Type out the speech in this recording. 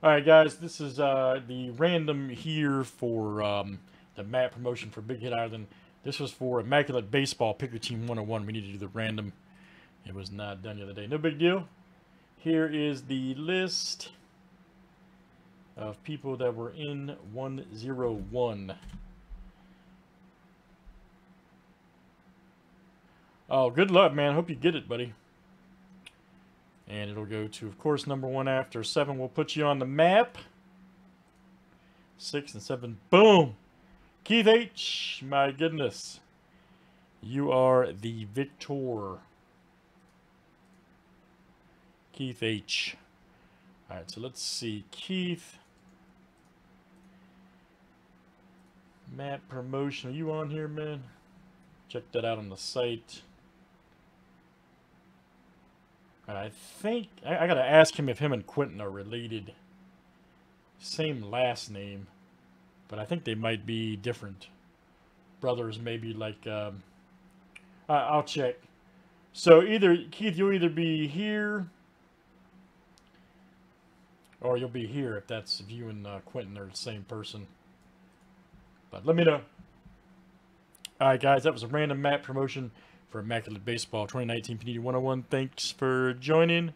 All right, guys, this is uh, the random here for um, the map promotion for Big Hit Island. This was for Immaculate Baseball, Pick Team 101. We need to do the random. It was not done the other day. No big deal. Here is the list of people that were in 101. Oh, good luck, man. Hope you get it, buddy. And it'll go to, of course, number one after seven. We'll put you on the map. Six and seven. Boom. Keith H. My goodness. You are the victor. Keith H. All right, so let's see. Keith. Map promotion. Are you on here, man? Check that out on the site. I think I, I, gotta ask him if him and Quentin are related. Same last name, but I think they might be different brothers. Maybe like um, I, I'll check. So either Keith, you'll either be here, or you'll be here if that's if you and uh, Quentin are the same person. But let me know. All right, guys, that was a random map promotion for Immaculate Baseball 2019 Panini 101. Thanks for joining.